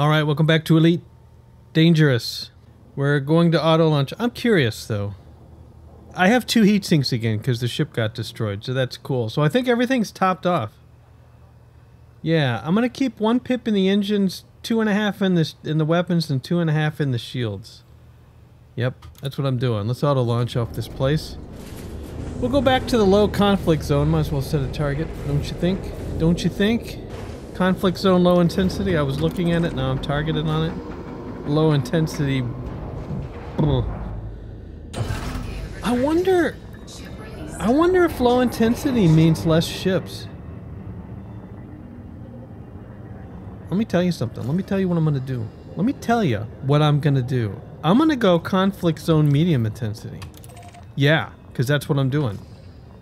All right, welcome back to Elite Dangerous. We're going to auto launch. I'm curious though. I have two heat sinks again because the ship got destroyed, so that's cool. So I think everything's topped off. Yeah, I'm gonna keep one pip in the engines, two and a half in the in the weapons, and two and a half in the shields. Yep, that's what I'm doing. Let's auto launch off this place. We'll go back to the low conflict zone. Might as well set a target, don't you think? Don't you think? Conflict zone, low intensity. I was looking at it. Now I'm targeted on it. Low intensity. I wonder. I wonder if low intensity means less ships. Let me tell you something. Let me tell you what I'm going to do. Let me tell you what I'm going to do. I'm going to go conflict zone medium intensity. Yeah, because that's what I'm doing.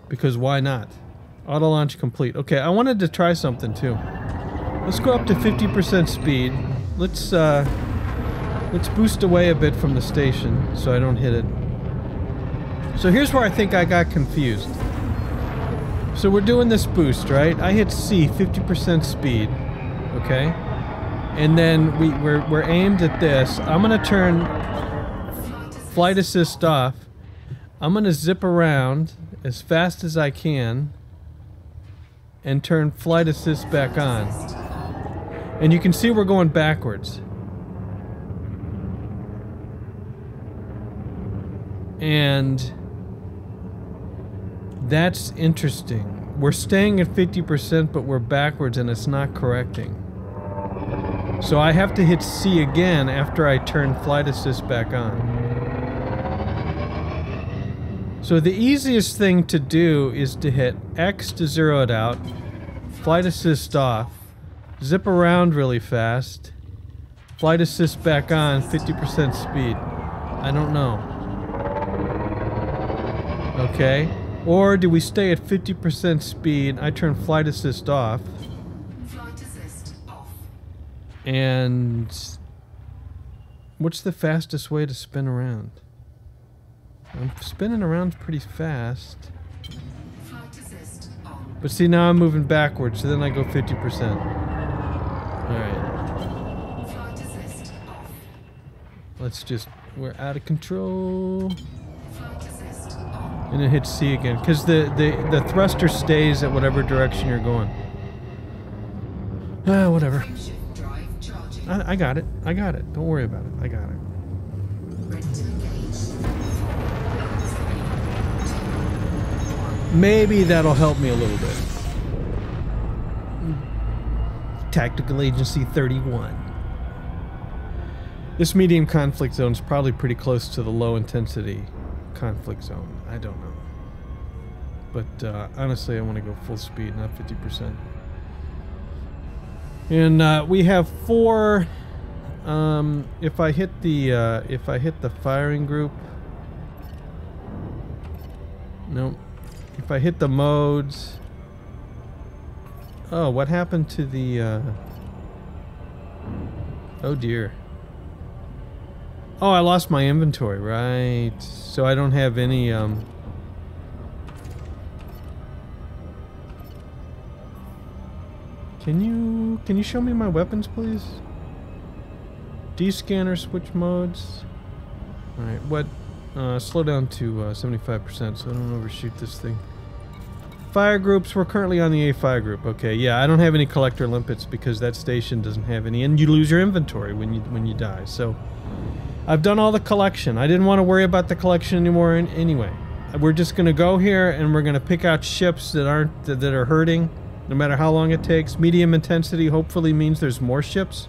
Because why not? Auto launch complete. Okay, I wanted to try something too. Let's go up to 50% speed. Let's uh, let's boost away a bit from the station so I don't hit it. So here's where I think I got confused. So we're doing this boost, right? I hit C, 50% speed okay? And then we, we're, we're aimed at this. I'm gonna turn flight assist off. I'm gonna zip around as fast as I can and turn flight assist back on. And you can see we're going backwards. And that's interesting. We're staying at 50%, but we're backwards and it's not correcting. So I have to hit C again after I turn flight assist back on. So the easiest thing to do is to hit X to zero it out, flight assist off, zip around really fast, flight assist back on, 50% speed. I don't know. Okay. Or do we stay at 50% speed? I turn flight assist off. Flight assist off. And what's the fastest way to spin around? I'm spinning around pretty fast. Flight assist on. But see, now I'm moving backwards, so then I go 50%. Let's just, we're out of control. Flight assist on. And then hit C again, because the, the, the thruster stays at whatever direction you're going. Ah, whatever. Frameshift drive charging. I, I got it. I got it. Don't worry about it. I got it. Ready to engage. Maybe that'll help me a little bit. Tactical Agency 31. This medium conflict zone is probably pretty close to the low intensity conflict zone. I don't know. But uh, honestly, I want to go full speed, not 50%. And uh, we have four. Um, if I hit the uh, if I hit the firing group, nope. If I hit the modes. Oh, what happened to the? Uh... Oh dear. Oh, I lost my inventory. Right. So I don't have any. Um... Can you can you show me my weapons, please? D-scanner switch modes. All right. What? Uh, slow down to uh, 75% so I don't overshoot this thing. Fire groups, we're currently on the A fire group. Okay, yeah, I don't have any collector limpets because that station doesn't have any, and you lose your inventory when you when you die. So I've done all the collection. I didn't want to worry about the collection anymore. In, anyway, we're just gonna go here and we're gonna pick out ships that aren't that, that are hurting, no matter how long it takes. Medium intensity hopefully means there's more ships,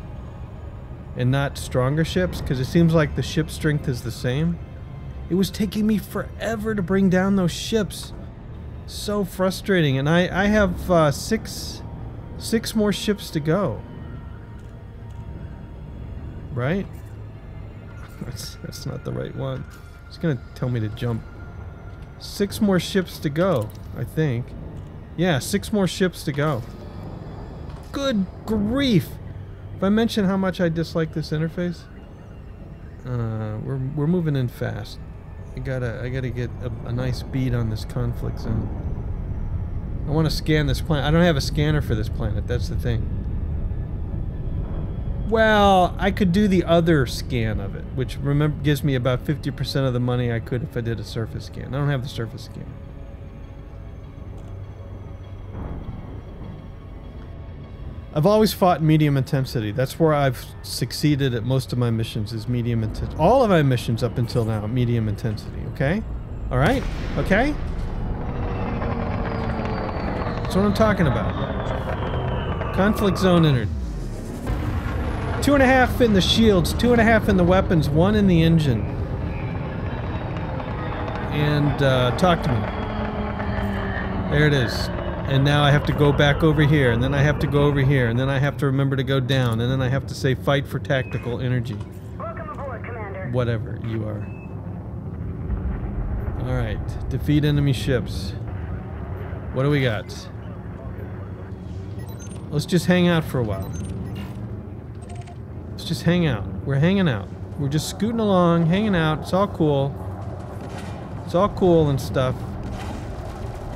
and not stronger ships, because it seems like the ship strength is the same. It was taking me forever to bring down those ships. So frustrating. And I, I have uh, six, six more ships to go. Right? That's, that's not the right one. It's to tell me to jump. Six more ships to go, I think. Yeah, six more ships to go. Good grief. If I mention how much I dislike this interface, uh, we're, we're moving in fast. I gotta I gotta get a, a nice beat on this conflict zone. I want to scan this planet. I don't have a scanner for this planet. That's the thing. Well, I could do the other scan of it, which remember gives me about 50% of the money I could if I did a surface scan. I don't have the surface scan. I've always fought medium intensity. That's where I've succeeded at most of my missions is medium intensity. All of my missions up until now, medium intensity, okay? All right? Okay? That's what I'm talking about. Conflict zone entered. Two and a half in the shields, two and a half in the weapons, one in the engine. And uh, talk to me. There it is. And now I have to go back over here, and then I have to go over here, and then I have to remember to go down, and then I have to say fight for Tactical Agency. Welcome aboard, Commander. Whatever you are. Alright. Defeat enemy ships. What do we got? Let's just hang out for a while. Just hang out. We're hanging out. We're just scooting along, hanging out. It's all cool. It's all cool and stuff.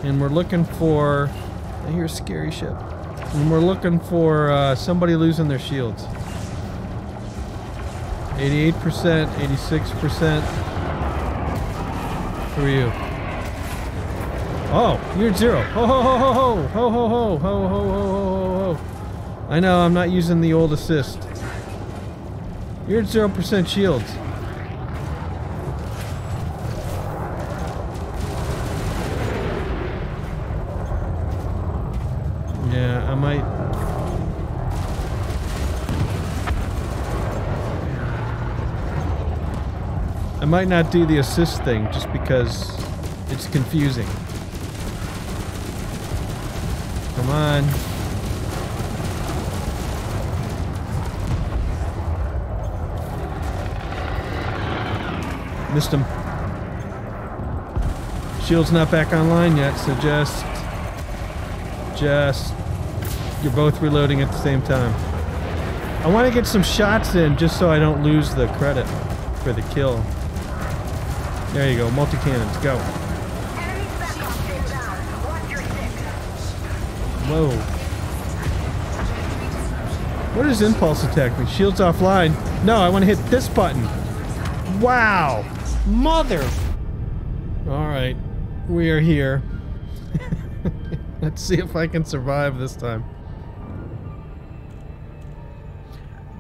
And we're looking for. I hear a scary ship. And we're looking for uh, somebody losing their shields. 88%, 86%. Who are you? Oh, you're zero. Ho ho ho ho ho ho ho ho ho ho ho ho ho. I know I'm not using the old assist. You're at zero percent shields. Yeah, I might. I might not do the assist thing just because it's confusing. Come on. Missed him. Shield's not back online yet, so just... Just... You're both reloading at the same time. I want to get some shots in just so I don't lose the credit for the kill. There you go, multi-cannons, go. Whoa. What does impulse attack me? Shields offline. No, I want to hit this button. Wow. Mother. All right. We are here. Let's see if I can survive this time.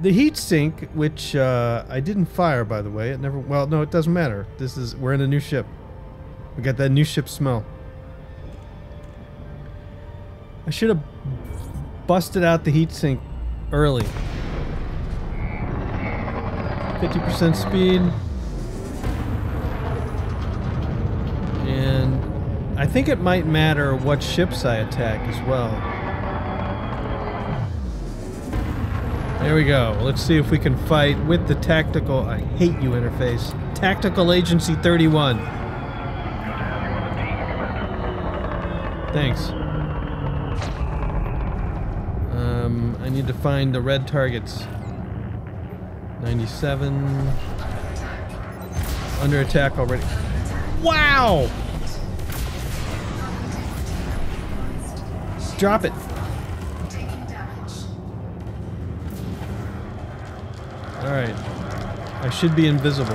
The heat sink, which uh, I didn't fire, by the way, it never. Well, no, it doesn't matter. This is we're in a new ship. We got that new ship smell. I should have busted out the heatsink early. 50% speed. I think it might matter what ships I attack as well. There we go. Let's see if we can fight with the tactical. I hate you interface. Tactical Agency 31. Thanks. Um, I need to find the red targets. 97. Under attack already. Wow! Drop it. Alright. I should be invisible.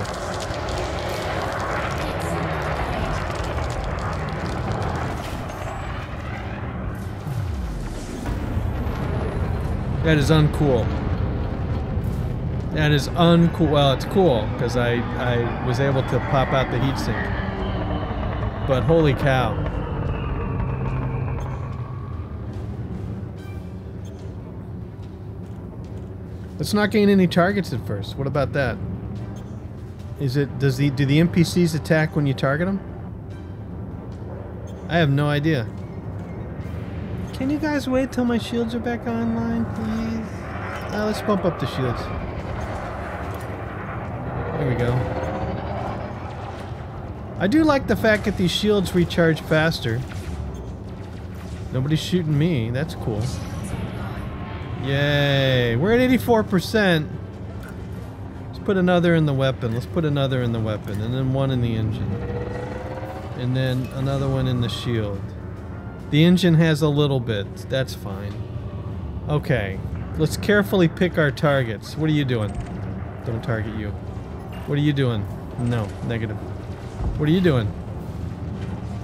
That is uncool. That is uncool. Well, it's cool because I, I was able to pop out the heatsink. But holy cow. Let's not gain any targets at first. What about that? Is it does the do the NPCs attack when you target them? I have no idea. Can you guys wait till my shields are back online, please? Uh, let's bump up the shields. There we go. I do like the fact that these shields recharge faster. Nobody's shooting me. That's cool. Yay. We're at 84%. Let's put another in the weapon. Let's put another in the weapon. And then one in the engine. And then another one in the shield. The engine has a little bit. That's fine. Okay. Let's carefully pick our targets. What are you doing? Don't target you. What are you doing? No, negative. What are you doing?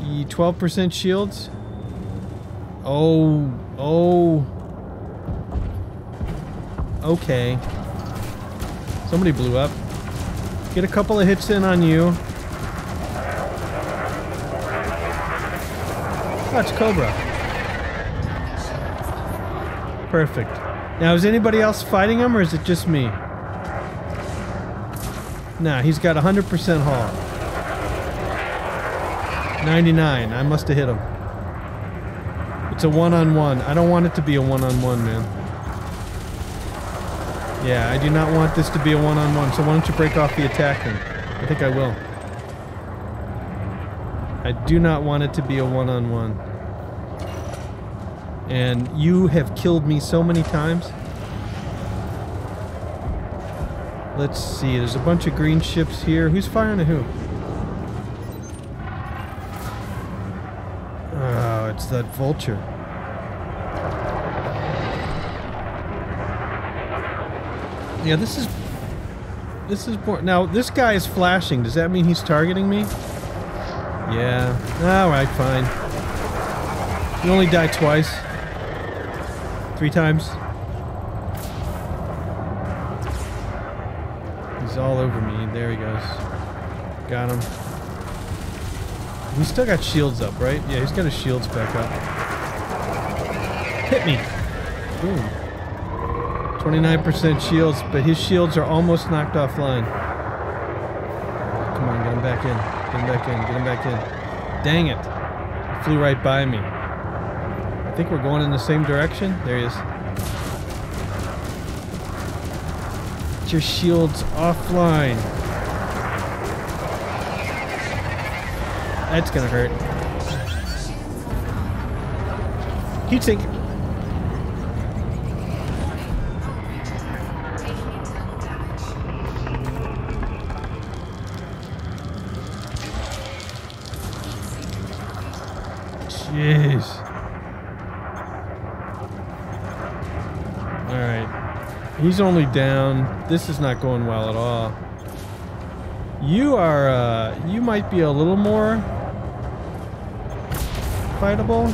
E 12% shields? Oh, oh. Okay. Somebody blew up. Get a couple of hits in on you. That's Cobra. Perfect. Now, is anybody else fighting him, or is it just me? Nah, he's got 100% hull. 99. I must have hit him. It's a one-on-one. I don't want it to be a one-on-one, man. Yeah, I do not want this to be a one-on-one, so why don't you break off the attack then? I think I will. I do not want it to be a one-on-one. And you have killed me so many times. Let's see, there's a bunch of green ships here. Who's firing at who? Oh, it's that vulture. Yeah, this is... This is... Now, this guy is flashing. Does that mean he's targeting me? Yeah. Alright, fine. You only die twice. Three times. He's all over me. There he goes. Got him. We still got shields up, right? Yeah, he's got his shields back up. Hit me. Boom. 29% shields, but his shields are almost knocked offline. Come on, get him back in. Get him back in. Get him back in. Dang it. He flew right by me. I think we're going in the same direction. There he is. Get your shields offline. That's gonna hurt. Heat. He's only down. This is not going well at all. You are, uh, you might be a little more fightable.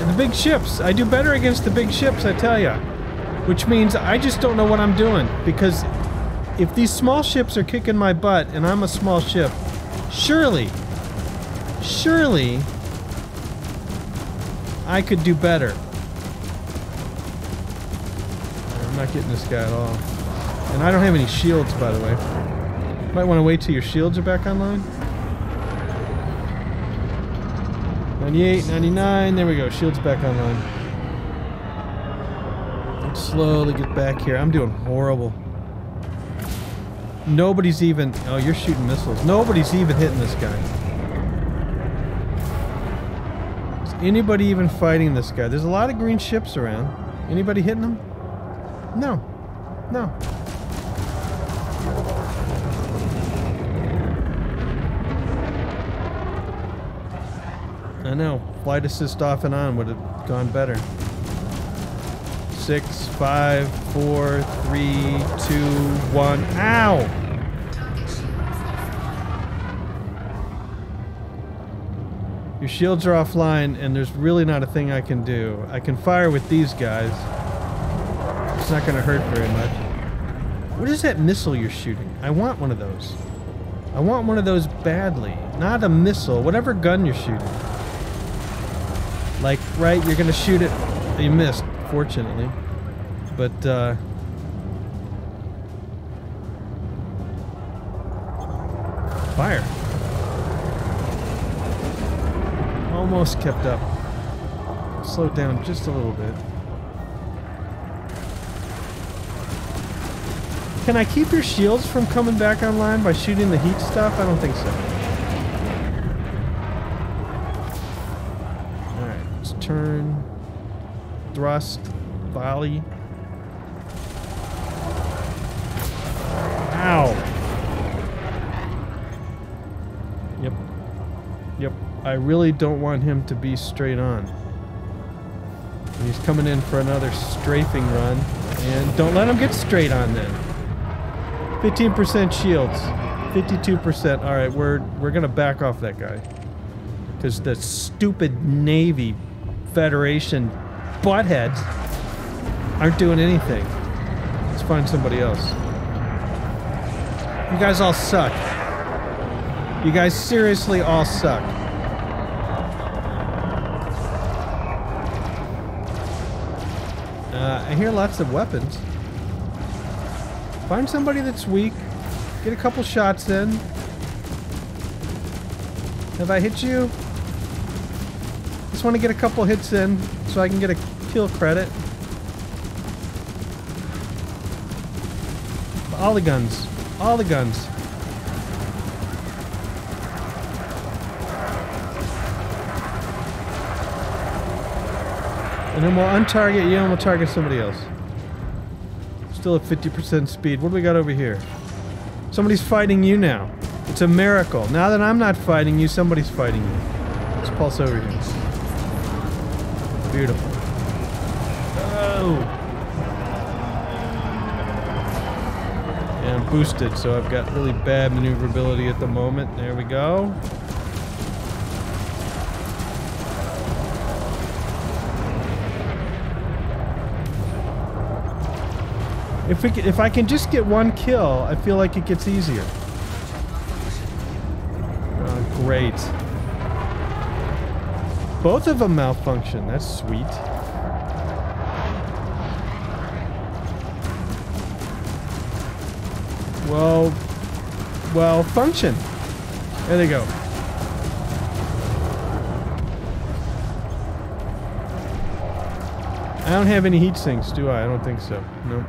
And the big ships. I do better against the big ships, I tell ya. Which means I just don't know what I'm doing. Because if these small ships are kicking my butt and I'm a small ship, surely surely I could do better. I'm getting this guy at all. And I don't have any shields, by the way. Might want to wait till your shields are back online. 98, 99, there we go, shields back online. Let's slowly get back here. I'm doing horrible. Nobody's even, oh, you're shooting missiles. Nobody's even hitting this guy. Is anybody even fighting this guy? There's a lot of green ships around. Anybody hitting him? No. No. I know. Flight assist off and on would have gone better. Six, five, four, three, two, one. Ow! Your shields are offline, and there's really not a thing I can do. I can fire with these guys. It's not going to hurt very much. What is that missile you're shooting? I want one of those. I want one of those badly. Not a missile, whatever gun you're shooting. Like, right, you're going to shoot it. You missed, fortunately. But, uh... Fire. Almost kept up. Slowed down just a little bit. Can I keep your shields from coming back online by shooting the heat stuff? I don't think so. Alright, let's turn. Thrust. Volley. Ow! Yep. Yep. I really don't want him to be straight on. He's coming in for another strafing run. And don't let him get straight on then. 15% shields. 52%. All right, we're we're going to back off that guy. Cuz the stupid Navy Federation buttheads aren't doing anything. Let's find somebody else. You guys all suck. You guys seriously all suck. Uh, I hear lots of weapons. Find somebody that's weak. Get a couple shots in. Have I hit you? Just want to get a couple hits in so I can get a kill credit. All the guns. All the guns. And then we'll untarget you and we'll target somebody else. Still at 50% speed. What do we got over here? Somebody's fighting you now. It's a miracle. Now that I'm not fighting you, somebody's fighting you. Let's pulse over here. Beautiful. Oh! And boosted, so I've got really bad maneuverability at the moment. There we go. If, we, if I can just get one kill, I feel like it gets easier. Oh, great. Both of them malfunction. That's sweet. Well, well, function. There they go. I don't have any heat sinks, do I? I don't think so. Nope.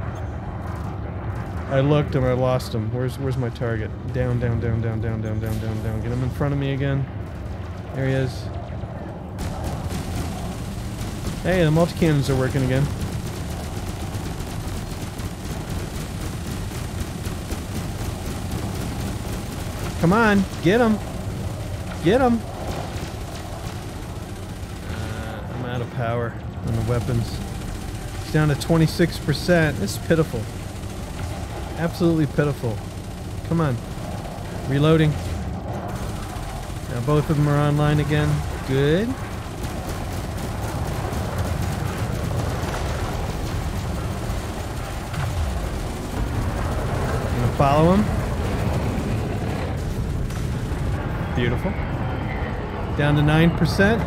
I looked and I lost him. Where's where's my target? Down, down, down, down, down, down, down, down, down. Get him in front of me again. There he is. Hey, the multi-cannons are working again. Come on, get him. Get him. Uh, I'm out of power on the weapons. It's down to 26%. This is pitiful. Absolutely pitiful. Come on. Reloading. Now both of them are online again. Good. Gonna follow him. Beautiful. Down to 9%.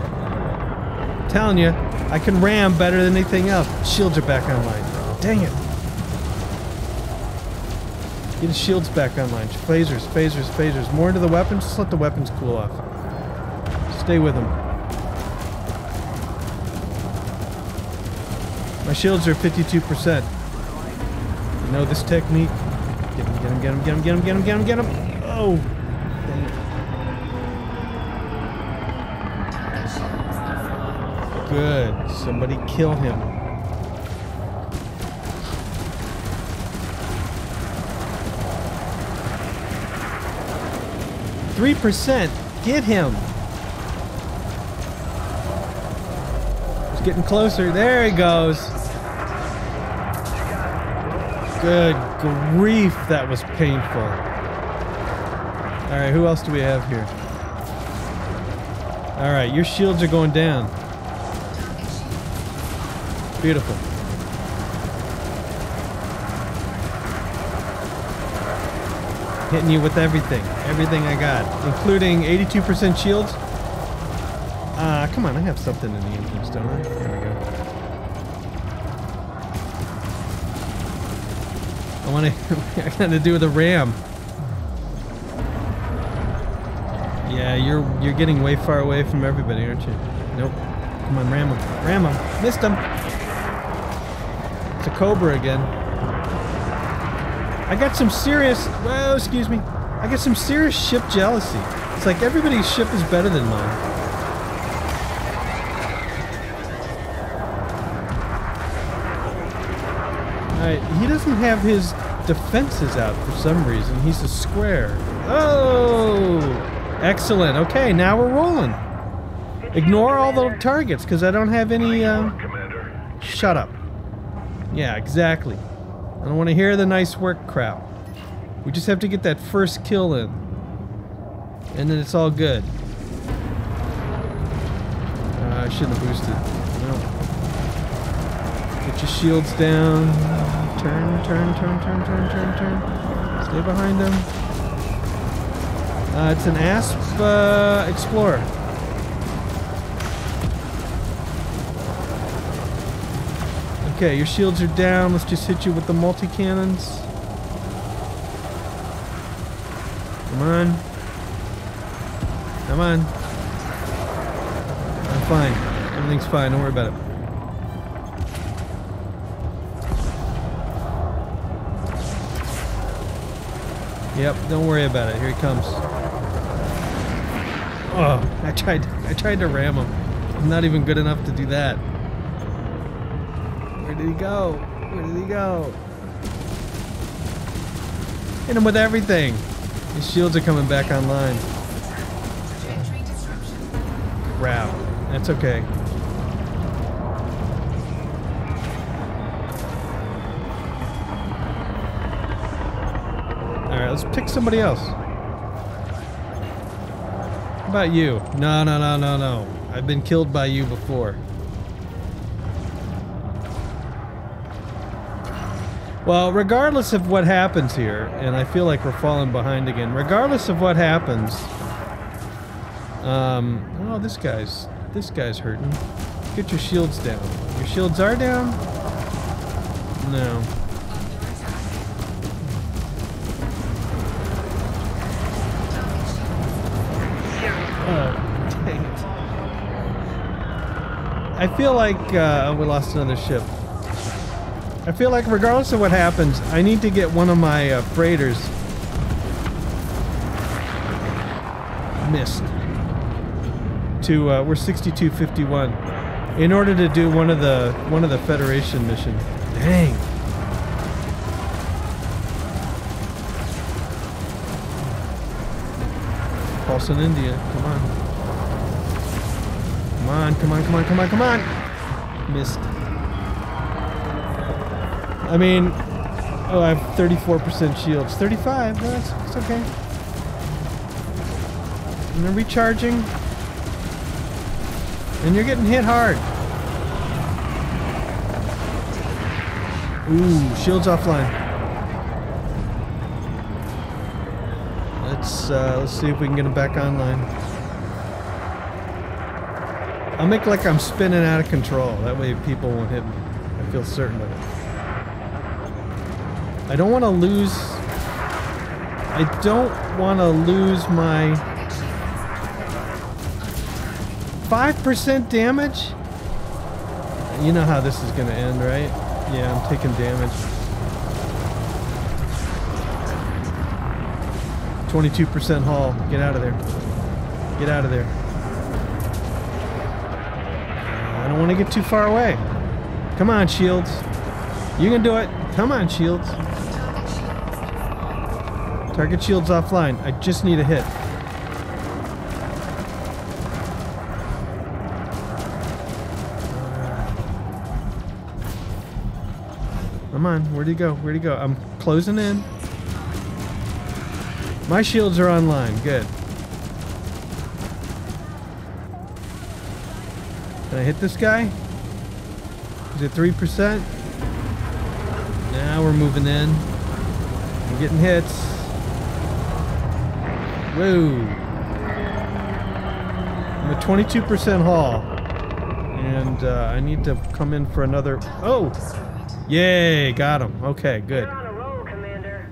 Telling you, I can ram better than anything else. Shields are back online. Dang it. Get his shields back online. Phasers, phasers, phasers. More into the weapons. Just let the weapons cool off. Stay with him. My shields are 52%. You know this technique? Get him, get him, get him, get him, get him, get him, get him, get him. Oh. Good. Somebody kill him. Three percent. Get him. He's getting closer. There he goes. Good grief, that was painful. All right, who else do we have here? All right, your shields are going down. Beautiful. Hitting you with everything. Everything I got. Including 82% shields. Ah, come on, I have something in the engines, don't I? There we go. I want to. I got to do with a ram. Yeah, you're you're getting way far away from everybody, aren't you? Nope. Come on, ram him. Ram him. Missed him. It's a cobra again. I got some serious. Well, excuse me. I got some serious ship jealousy. It's like everybody's ship is better than mine. Alright, he doesn't have his defenses out for some reason. He's a square. Oh! Excellent. Okay, now we're rolling. Ignore all the targets because I don't have any. Uh, Commander. Shut up. Yeah, exactly. I don't want to hear the nice work crowd. We just have to get that first kill in. And then it's all good. Uh, I shouldn't have boosted. No. Get your shields down. Turn, turn, turn, turn, turn, turn, turn. Stay behind them. Uh, it's an Asp uh, Explorer. Okay, your shields are down. Let's just hit you with the multi cannons. Come on. Come on. I'm fine. Everything's fine. Don't worry about it. Yep, don't worry about it. Here he comes. Oh, I tried I tried to ram him. I'm not even good enough to do that. Where did he go? Where did he go? Hit him with everything. His shields are coming back online. Crap. That's okay. Alright, let's pick somebody else. How about you? No, no, no, no, no. I've been killed by you before. Well, regardless of what happens here, and I feel like we're falling behind again, regardless of what happens, um, oh, this guy's, this guy's hurting. Get your shields down. Your shields are down? No. Oh, dang it. I feel like, uh, we lost another ship. I feel like regardless of what happens, I need to get one of my uh, freighters missed to uh, we're 6251 in order to do one of the one of the Federation mission. Dang. Pulse in India. Come on. Come on, come on, come on, come on, come on. Missed. I mean, oh, I have 34% shields. 35, no, that's, that's okay. And they're recharging. And you're getting hit hard. Ooh, shields offline. Let's uh, let's see if we can get them back online. I'll make like I'm spinning out of control. That way people won't hit me. I feel certain of it. I don't want to lose. I don't want to lose my 5% damage? You know how this is going to end, right? Yeah, I'm taking damage. 22% hull. Get out of there. Get out of there. I don't want to get too far away. Come on, Shields. You can do it. Come on, Shields. Target Shields offline. I just need a hit. Come on, where'd he go? Where'd he go? I'm closing in. My shields are online. Good. Can I hit this guy? Is it 3%? Now we're moving in. I'm getting hits. Whoa. I'm at 22% hull. And uh, I need to come in for another. Oh! Yay, got him. Okay, good. You're on a roll, Commander.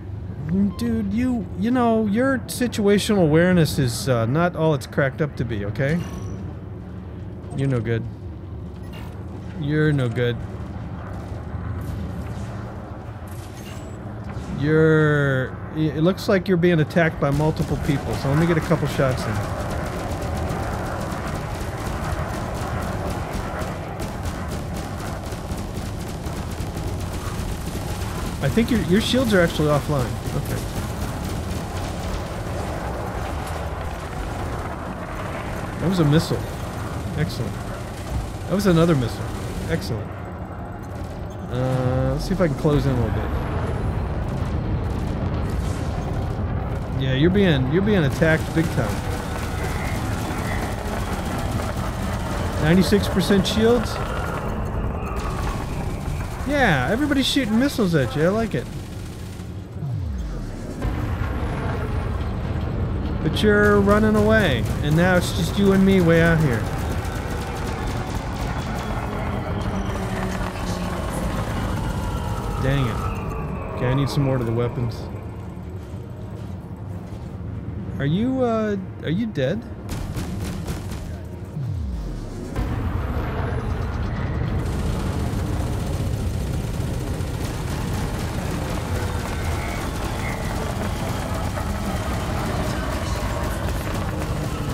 Dude, you you know your situational awareness is uh, not all it's cracked up to be. Okay. You're no good. You're no good. You're. It looks like you're being attacked by multiple people. So let me get a couple shots in. I think your your shields are actually offline. Okay. That was a missile. Excellent. That was another missile. Excellent. Uh, let's see if I can close in a little bit. Yeah, you're being you're being attacked big time. 96% shields. Yeah, everybody's shooting missiles at you. I like it. But you're running away, and now it's just you and me way out here. Dang it. Okay, I need some more to the weapons. Are you, uh, are you dead?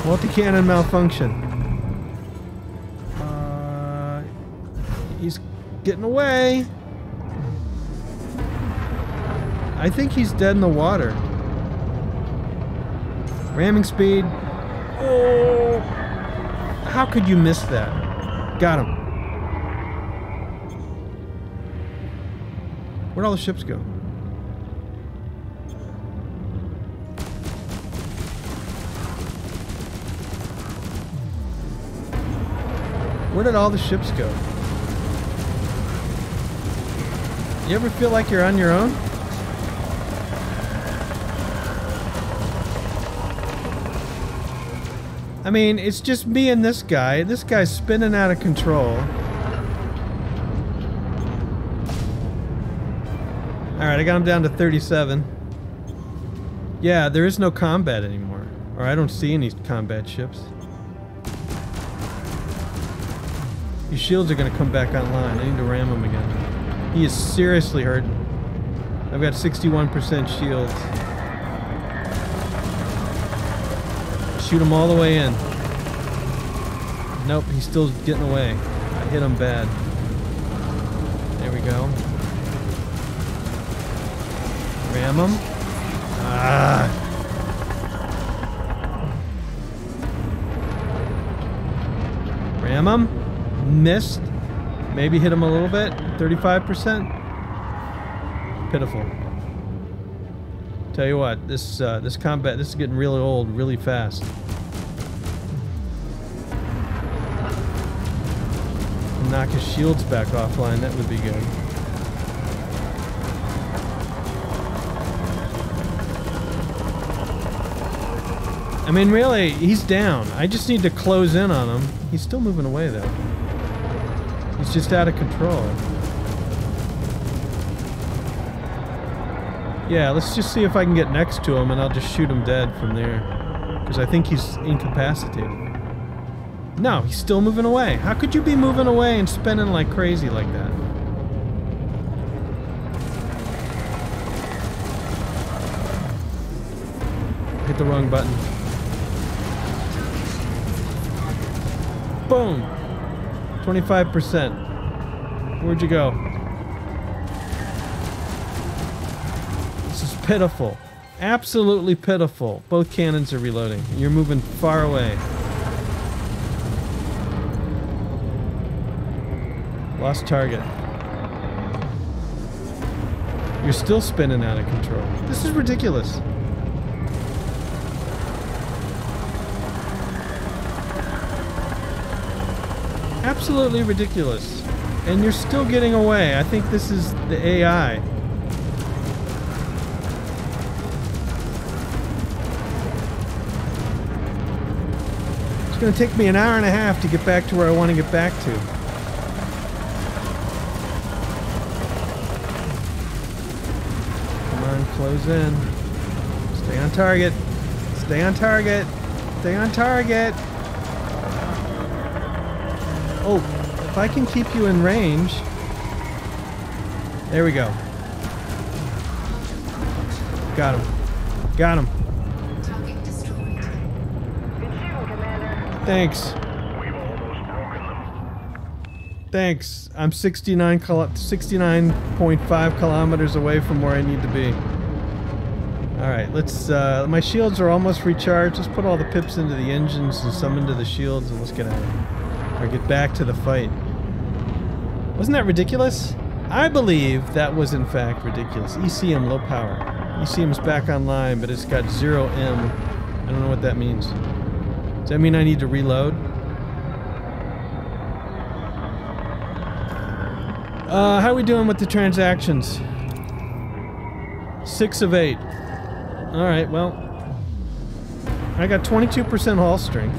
Multi-cannon malfunction. Uh, he's getting away. I think he's dead in the water. Ramming speed. Oh! How could you miss that? Got him. Where'd all the ships go? Where did all the ships go? You ever feel like you're on your own? I mean, it's just me and this guy. This guy's spinning out of control. Alright, I got him down to 37. Yeah, there is no combat anymore. Or I don't see any combat ships. These shields are going to come back online. I need to ram him again. He is seriously hurt. I've got 61% shields. Shoot him all the way in. Nope, he's still getting away. I hit him bad. There we go. Ram him. Ah. Ram him. Missed. Maybe hit him a little bit. 35%. Pitiful. Tell you what, this uh, this combat, this is getting really old really fast. Knock his shields back offline, that would be good. I mean, really, he's down. I just need to close in on him. He's still moving away, though. He's just out of control. Yeah, let's just see if I can get next to him and I'll just shoot him dead from there. Because I think he's incapacitated. No, he's still moving away. How could you be moving away and spinning like crazy like that? Hit the wrong button. Boom! 25%. Where'd you go? Pitiful. Absolutely pitiful. Both cannons are reloading. You're moving far away. Lost target. You're still spinning out of control. This is ridiculous. Absolutely ridiculous. And you're still getting away. I think this is the AI. It's going to take me an hour and a half to get back to where I want to get back to. Come on, close in. Stay on target. Stay on target. Stay on target. Oh, if I can keep you in range. There we go. Got him. Got him. Thanks. Thanks. I'm 69 69.5 kilometers away from where I need to be. All right, let's. Uh, my shields are almost recharged. Let's put all the pips into the engines and some into the shields, and let's get out. Or get back to the fight. Wasn't that ridiculous? I believe that was in fact ridiculous. ECM low power. ECM's back online, but it's got zero M. I don't know what that means. Does that mean I need to reload? Uh, how are we doing with the transactions? Six of eight. All right, well, I got 22% hull strength.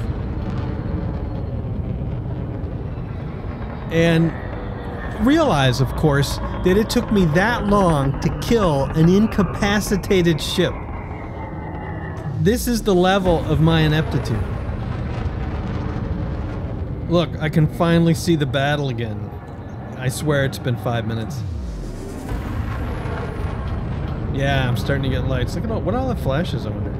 And realize, of course, that it took me that long to kill an incapacitated ship. This is the level of my ineptitude. Look, I can finally see the battle again. I swear it's been five minutes. Yeah, I'm starting to get lights. Look at all, what all the flashes, I wonder?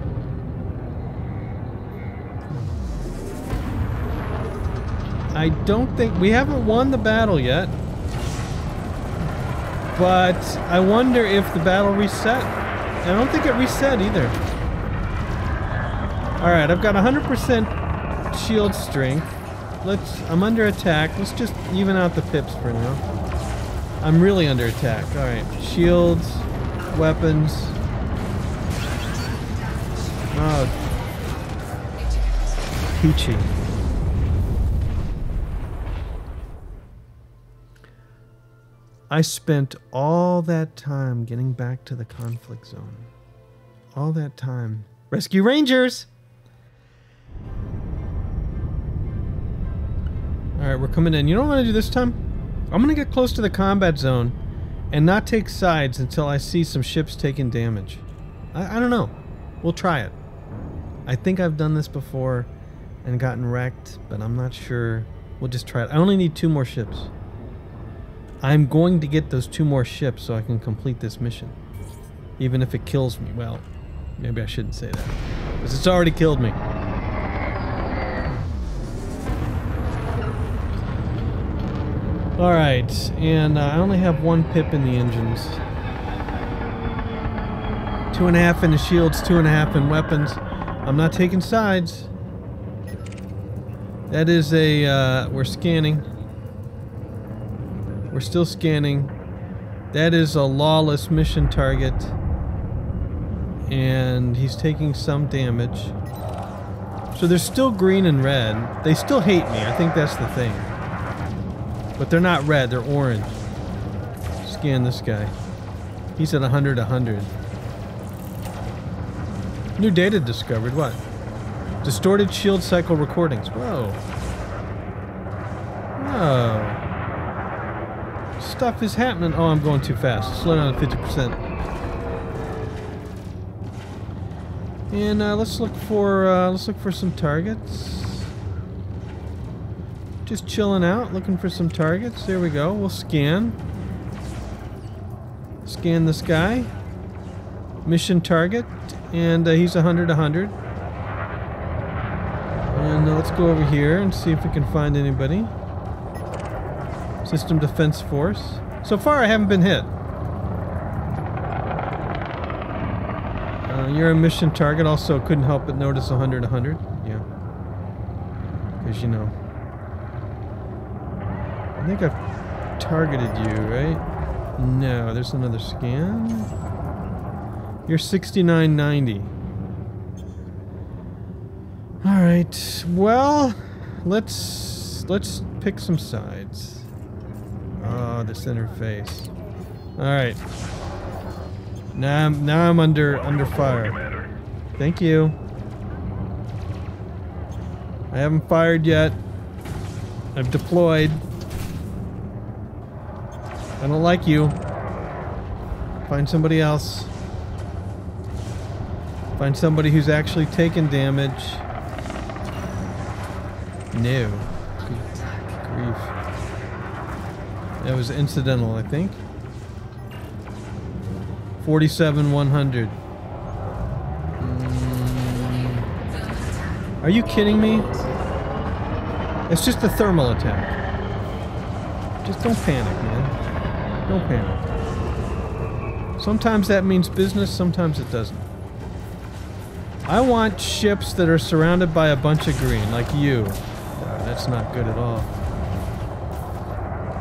I don't think, we haven't won the battle yet. But I wonder if the battle reset. I don't think it reset either. Alright, I've got 100% shield strength. Let's, I'm under attack. Let's just even out the pips for now. I'm really under attack. Alright, shields, weapons. Oh. Peachy. I spent all that time getting back to the conflict zone. All that time. Rescue Rangers! Alright, we're coming in. You know what I'm going to do this time? I'm going to get close to the combat zone and not take sides until I see some ships taking damage. I, I don't know. We'll try it. I think I've done this before and gotten wrecked, but I'm not sure. We'll just try it. I only need two more ships. I'm going to get those two more ships so I can complete this mission. Even if it kills me. Well, maybe I shouldn't say that. Because it's already killed me. Alright, and uh, I only have one pip in the engines. Two and a half in the shields, two and a half in weapons. I'm not taking sides. That is a, uh, we're scanning. We're still scanning. That is a lawless mission target. And he's taking some damage. So they're still green and red. They still hate me. I think that's the thing. But they're not red, they're orange. Scan this guy. He's at 100, 100. New data discovered. What? Distorted shield cycle recordings. Whoa. Whoa. Stuff is happening. Oh, I'm going too fast. Slow down to 50%. And uh, let's look for uh, let's look for some targets. Just chilling out, looking for some targets. There we go. We'll scan. Scan this guy. Mission target. And uh, he's 100, 100. And uh, let's go over here and see if we can find anybody. System Defense Force. So far, I haven't been hit. Uh, you're a mission target. Also, couldn't help but notice 100, 100. Yeah. Because, you know. Think I've targeted you, right? No, there's another scan. You're 6990. All right. Well, let's let's pick some sides. Oh, this interface. All right. Now I'm now I'm under under fire. Thank you. I haven't fired yet. I've deployed. I don't like you. Find somebody else. Find somebody who's actually taken damage. No. Grief. That was incidental, I think. 47 100. Mm. Are you kidding me? It's just a thermal attack. Just don't panic, man. Don't panic. Sometimes that means business, sometimes it doesn't. I want ships that are surrounded by a bunch of green, like you. No, that's not good at all.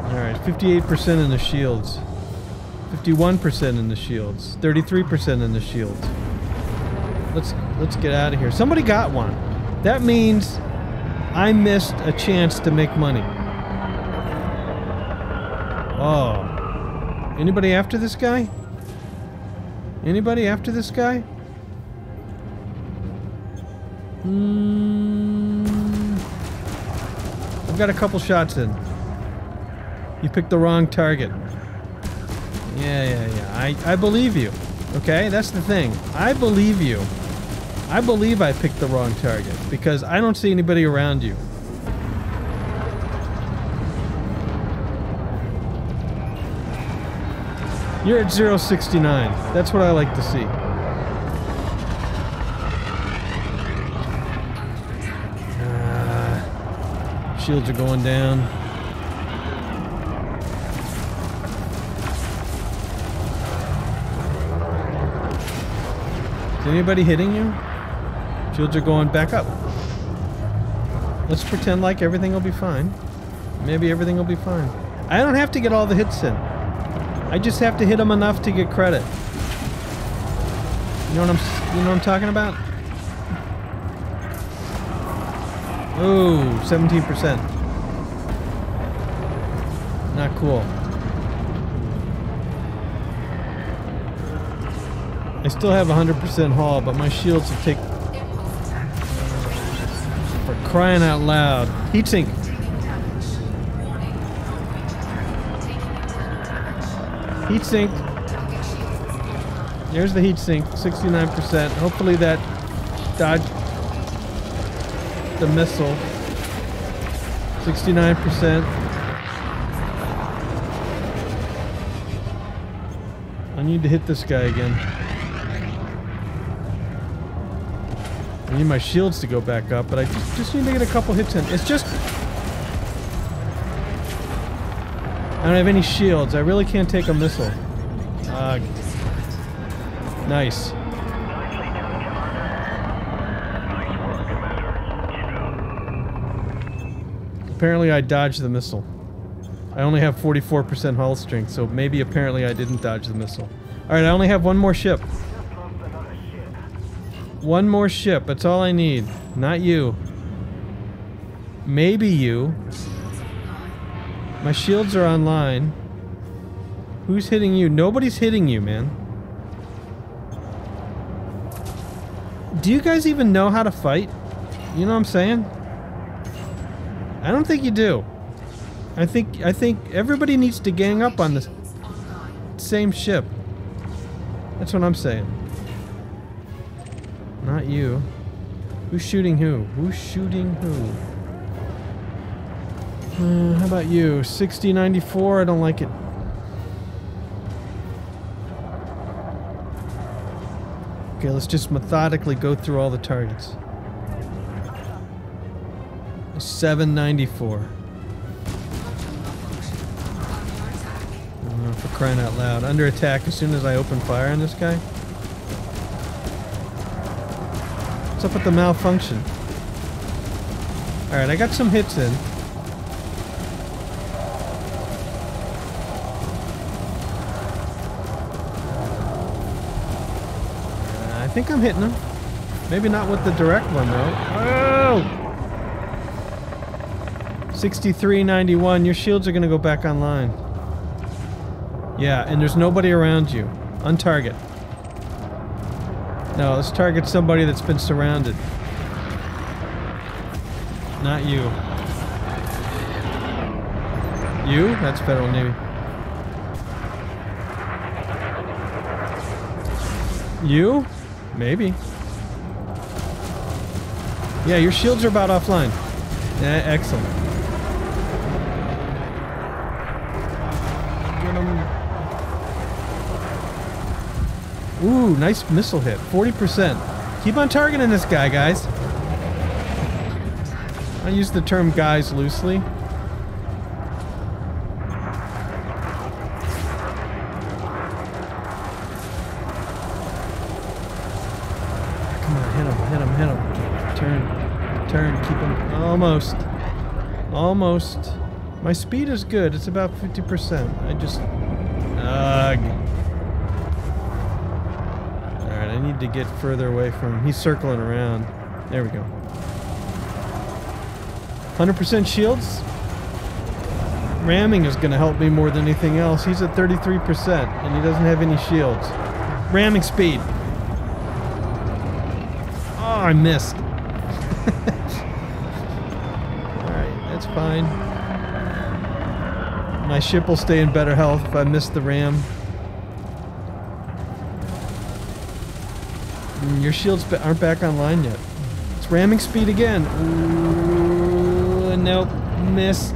Alright, 58% in the shields. 51% in the shields. 33% in the shields. Let's let's get out of here. Somebody got one. That means I missed a chance to make money. Oh. Anybody after this guy? Anybody after this guy? Hmm. I've got a couple shots in. You picked the wrong target. Yeah, yeah, yeah. I, I believe you. Okay? That's the thing. I believe you. I believe I picked the wrong target because I don't see anybody around you. You're at 069. That's what I like to see. Ah, shields are going down. Is anybody hitting you? Shields are going back up. Let's pretend like everything will be fine. Maybe everything will be fine. I don't have to get all the hits in. I just have to hit them enough to get credit. You know what I'm you know what I'm talking about? Oh, 17%. Not cool. I still have 100% hull, but my shields have taken for crying out loud. Heatsink. Shields online. There's the heatsink. 69%. Hopefully that dodged the missile. 69%. I need to hit this guy again. I need my shields to go back up, but I just, just need to get a couple hits in. It's just... I don't have any shields. I really can't take a missile. Uh, nice. Apparently I dodged the missile. I only have 44% hull strength, so maybe apparently I didn't dodge the missile. Alright, I only have one more ship. One more ship, that's all I need. Not you. Maybe you. My shields are online. Who's hitting you? Nobody's hitting you, man. Do you guys even know how to fight? You know what I'm saying? I don't think you do. I think I think everybody needs to gang up on online. same ship. That's what I'm saying. Not you. Who's shooting who? Who's shooting who? Uh, how about you? 6094? I don't like it. Okay, let's just methodically go through all the targets. 794. Under attack. Uh, for crying out loud. Under attack as soon as I open fire on this guy? What's up with the malfunction? Alright, I got some hits in. Think I'm hitting him. Maybe not with the direct one though. Oh! 6391, your shields are gonna go back online. Yeah, and there's nobody around you. Untarget. No, let's target somebody that's been surrounded. Not you. You? That's Federal Navy. You? Maybe. Yeah, your shields are about offline. Eh, excellent. Get. Ooh, nice missile hit. 40%. Keep on targeting this guy, guys. I use the term guys loosely. Almost. Almost. My speed is good. It's about 50%. I just... Ugh. Alright, I need to get further away from him. He's circling around. There we go. 100% shields. Ramming is going to help me more than anything else. He's at 33% and he doesn't have any shields. Ramming speed. Oh, I missed. Fine. My ship will stay in better health if I miss the ram. Mm, Your shields aren't back online yet. It's ramming speed again. Ooh, nope, missed.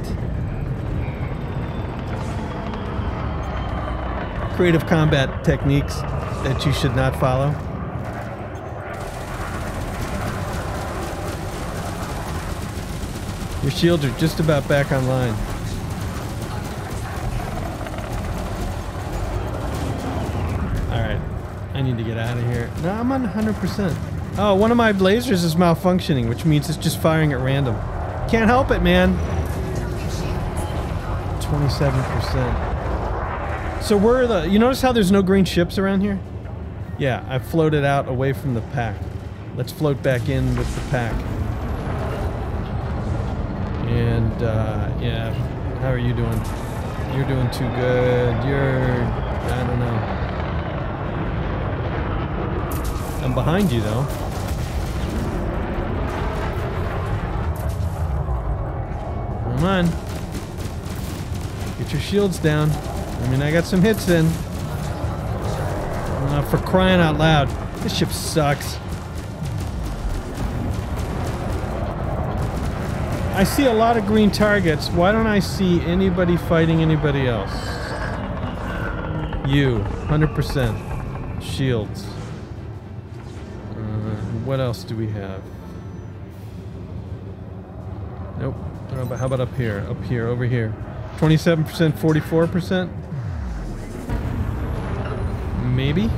Creative combat techniques that you should not follow. Your shields are just about back online. Alright. I need to get out of here. No, I'm on 100%. Oh, one of my blazers is malfunctioning, which means it's just firing at random. Can't help it, man. 27%. So where are the... You notice how there's no green ships around here? Yeah, I floated out away from the pack. Let's float back in with the pack. And, uh, yeah. How are you doing? You're doing too good. You're... I don't know. I'm behind you, though. Come on. Get your shields down. I mean, I got some hits in. Uh, for crying out loud. This ship sucks. I see a lot of green targets. Why don't I see anybody fighting anybody else? You, 100%. Shields. Uh, what else do we have? Nope. About, how about up here? Up here, over here. 27%, 44%? Maybe?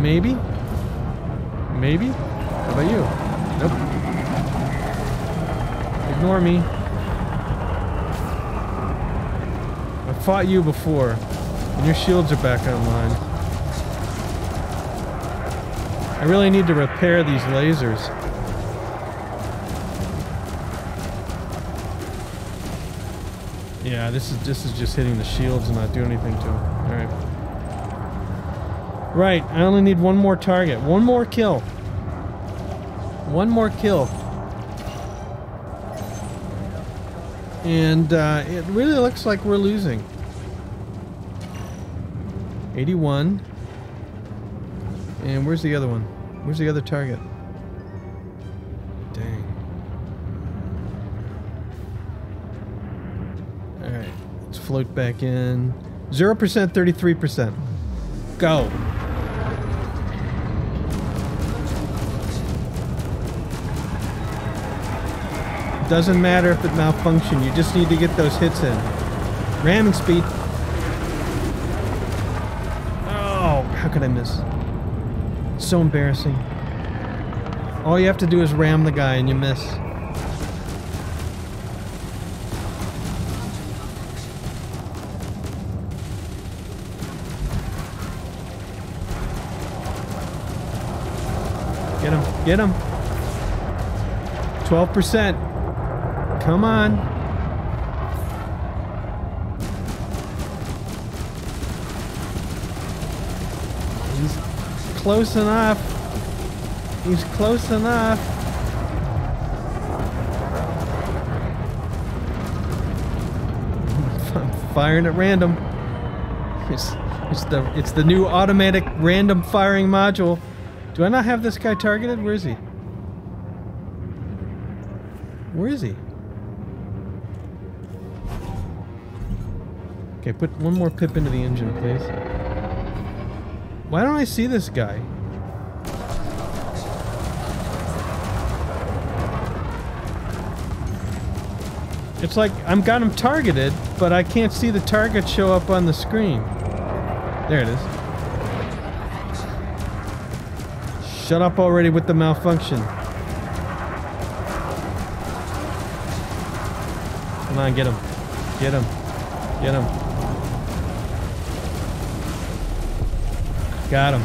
Maybe? Maybe? How about you? Nope. Ignore me. I fought you before, and your shields are back online. I really need to repair these lasers. Yeah, this is this is just hitting the shields and not doing anything to them. All right. Right, I only need one more target. One more kill. One more kill. And uh, it really looks like we're losing. 81. And where's the other one? Where's the other target? Dang. Alright, let's float back in. 0%, 33%. Go. Doesn't matter if it malfunctioned, you just need to get those hits in. Ramming speed. Oh, how could I miss? So embarrassing. All you have to do is ram the guy and you miss. Get him, get him. 12%. Come on. He's close enough. He's close enough. I'm firing at random. It's, it's the it's the new automatic random firing module. Do I not have this guy targeted? Where is he? Where is he? Okay, put one more pip into the engine, please. Why don't I see this guy? It's like I'm got him targeted, but I can't see the target show up on the screen. There it is. Shut up already with the malfunction. Come on, get him. Get him. Get him. Got him.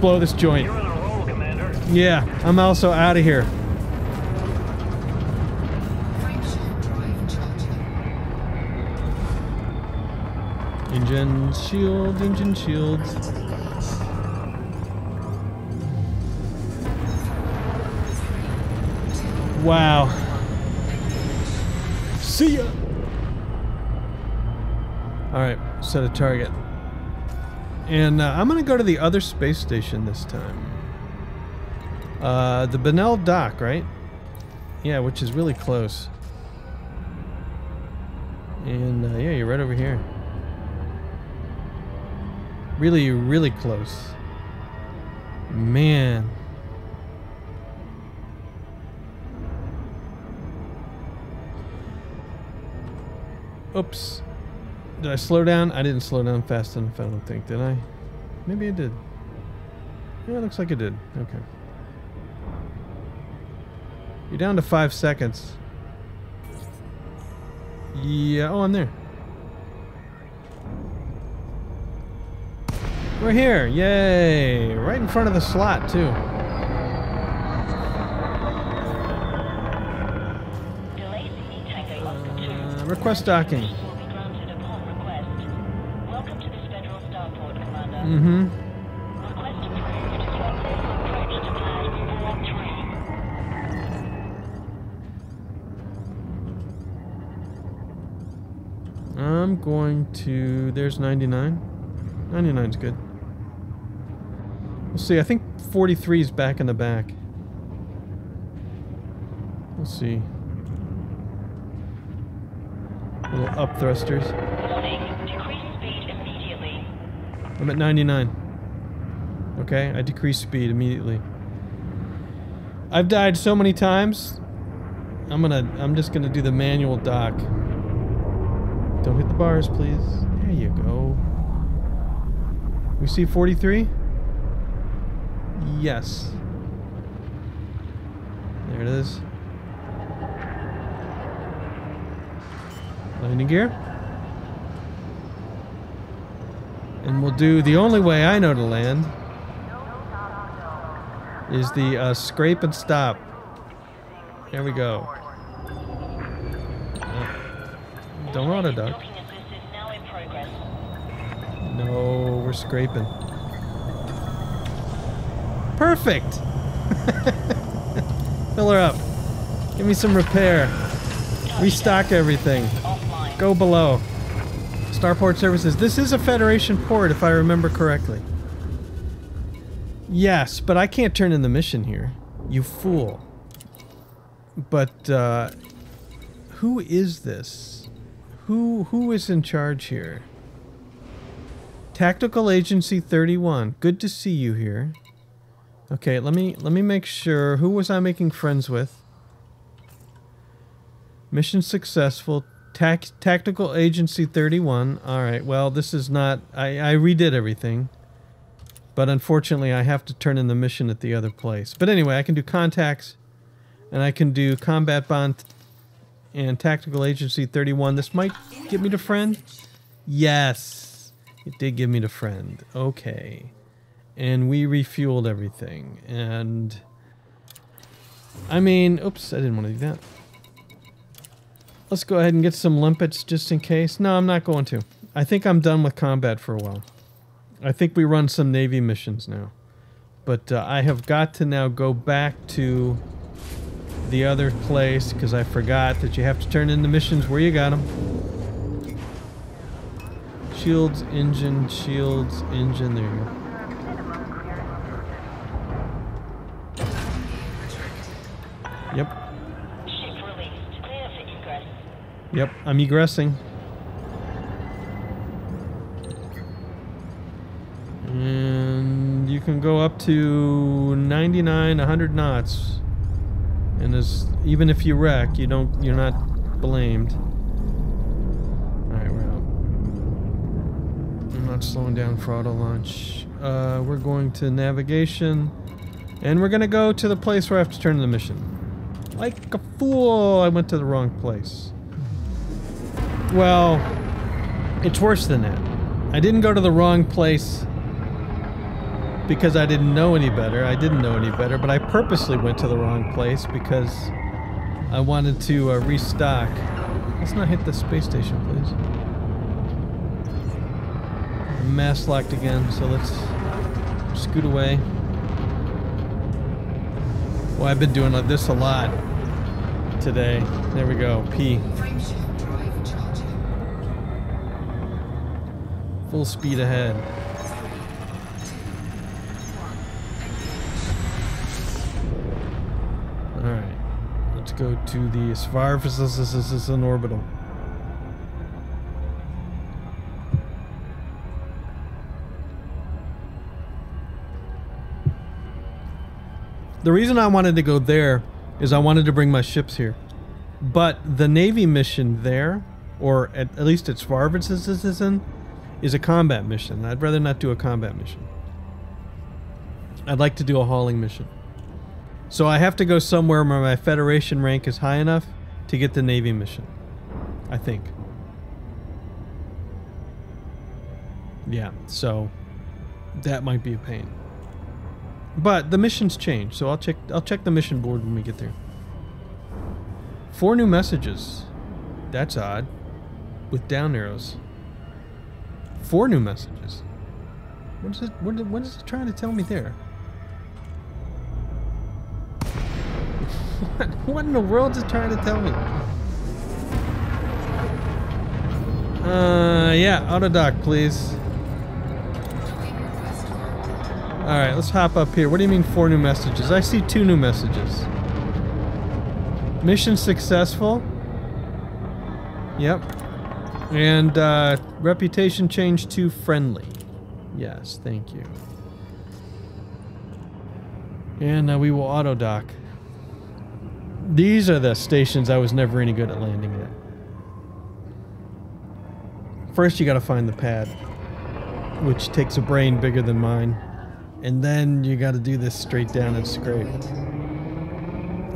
blow this joint. You're on a roll, Yeah, I'm also out of here. Frame shift drive charging. Engine shield, engine shields. Wow. See ya. All right, set a target. And uh, I'm gonna go to the other space station this time. Uh, the Benel dock, right? Yeah, which is really close. And uh, yeah, you're right over here. Really, really close. Man. Oops. Did I slow down? I didn't slow down fast enough, I don't think, did I? Maybe I did. Yeah, it looks like I did. Okay. You're down to five seconds. Yeah, oh, I'm there. We're here. Yay. Right in front of the slot, too. Delay CE Tango Oscar 2. Uh, request docking. 4-3. I'm going to... There's 99. 99's good. We'll see. I think 43 is back in the back. We'll see. Little up thrusters. I'm at 99. Okay, I decrease speed immediately. I've died so many times. I'm gonna. I'm just gonna do the manual dock. Don't hit the bars, please. There you go. We see 43. Yes. There it is. Landing gear. And we'll do the only way I know to land is the uh, scrape and stop. There we go. Uh, don't auto dock. No, we're scraping. Perfect. Fill her up. Give me some repair. Restock everything. Go below. Starport Services. This is a Federation port, if I remember correctly. Yes, but I can't turn in the mission here. You fool. But, uh... Who is this? Who who is in charge here? Tactical Agency 31. Good to see you here. Okay, let me let me make sure. Who was I making friends with? Mission successful. Tac- Tactical Agency 31. All right. Well, this is not. I, I redid everything. But unfortunately, I have to turn in the mission at the other place. But anyway, I can do contacts. And I can do Combat Bond and Tactical Agency 31. This might get me to friend. Yes. It did give me to friend. Okay. And we refueled everything. And. I mean, oops, I didn't want to do that. Let's go ahead and get some limpets just in case. No, I'm not going to. I think I'm done with combat for a while. I think we run some Navy missions now. But uh, I have got to now go back to the other place because I forgot that you have to turn in the missions where you got them. Shields, engine, shields, engine. There you go. Yep, I'm egressing. And you can go up to 99, 100 knots. And as even if you wreck, you don't you're not blamed. All right, we're out. I'm not slowing down for auto launch. Uh, we're going to navigation, and we're gonna go to the place where I have to turn the mission. Like a fool, I went to the wrong place. Well, it's worse than that. I didn't go to the wrong place. because I didn't know any better. I didn't know any better, but I purposely went to the wrong place because I wanted to uh, restock. Let's not hit the space station, please. Mass locked again, so let's scoot away. Well, I've been doing this a lot today. There we go. P. Full speed ahead. Alright. Let's go to the Svarfis in orbital. The reason I wanted to go there is I wanted to bring my ships here. But the Navy mission there, or at, at least at Svarfis is a combat mission. I'd rather not do a combat mission. I'd like to do a hauling mission. So I have to go somewhere where my Federation rank is high enough to get the Navy mission. I think. Yeah, so that might be a pain. But the missions change, so I'll check I'll check the mission board when we get there. Four new messages. That's odd. With down arrows. Four new messages. What is it what, what is it trying to tell me there? What, what in the world is it trying to tell me? Uh, yeah, auto dock, please. Join request granted. All right, let's hop up here. What do you mean four new messages? I see two new messages. Mission successful. Yep. And uh, reputation change to friendly. Yes, thank you. And uh, we will auto dock. These are the stations I was never any good at landing at. First, you got to find the pad, which takes a brain bigger than mine. And then you got to do this straight down and scrape.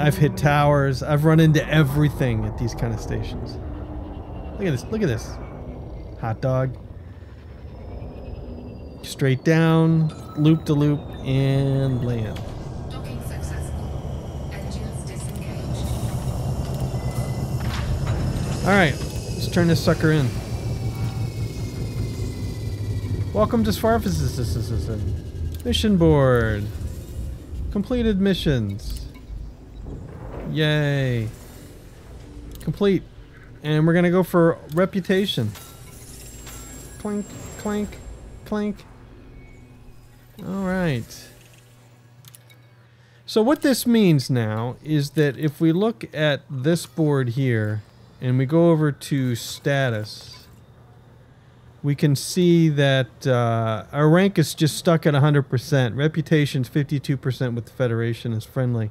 I've hit towers. I've run into everything at these kind of stations. Look at this. Look at this. Hot dog. Straight down, loop to loop, and land. Docking successful. Engines disengaged. All right, let's turn this sucker in. Welcome to Svarfis mission board. Completed missions. Yay. Complete. And we're gonna go for reputation. Clink, clank, clank. All right. So what this means now is that if we look at this board here and we go over to status, we can see that uh, our rank is just stuck at 100%. Reputation's 52% with the Federation is friendly.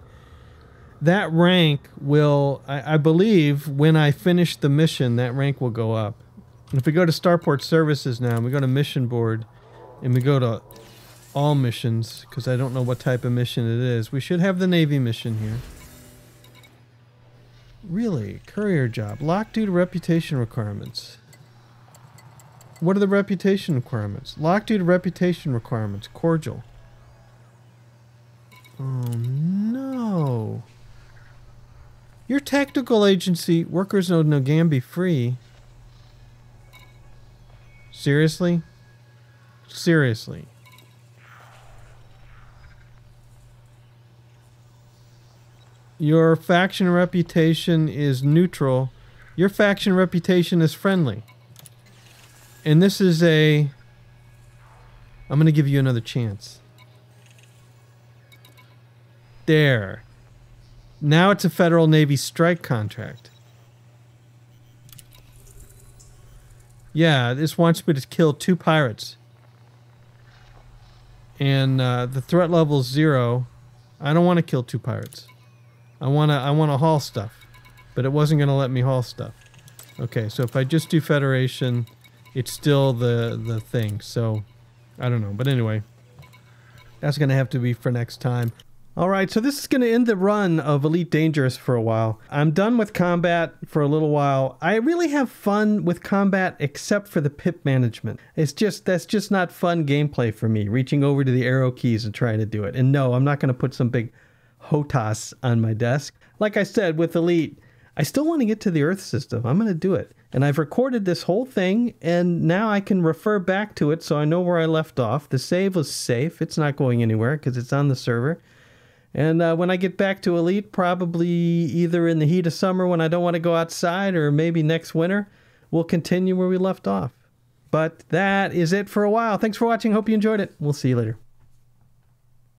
That rank will, I, I believe, when I finish the mission, that rank will go up. If we go to Starport Services now, and we go to Mission Board, and we go to all missions, because I don't know what type of mission it is, we should have the Navy mission here. Really? Courier job. Locked due to reputation requirements. What are the reputation requirements? Locked due to reputation requirements. Cordial. Oh no. Your tactical agency, workers know no Nogambi free. Seriously? Seriously. Your faction reputation is neutral. Your faction reputation is friendly. And this is a. I'm going to give you another chance. There. Now it's a Federal Navy strike contract. Yeah, this wants me to kill two pirates. And uh, the threat level is zero. I don't want to kill two pirates. I want to I want to haul stuff. But it wasn't going to let me haul stuff. Okay, so if I just do Federation, it's still the the thing. So I don't know. But anyway, that's going to have to be for next time. All right, so this is going to end the run of Elite Dangerous for a while. I'm done with combat for a little while. I really have fun with combat except for the pip management. It's just that's just not fun gameplay for me, reaching over to the arrow keys and trying to do it. And no, I'm not going to put some big HOTAS on my desk. Like I said with Elite, I still want to get to the Earth system. I'm going to do it. And I've recorded this whole thing, and now I can refer back to it so I know where I left off. The save was safe, it's not going anywhere because it's on the server. And uh, when I get back to Elite, probably either in the heat of summer when I don't want to go outside or maybe next winter, we'll continue where we left off. But that is it for a while. Thanks for watching. Hope you enjoyed it. We'll see you later.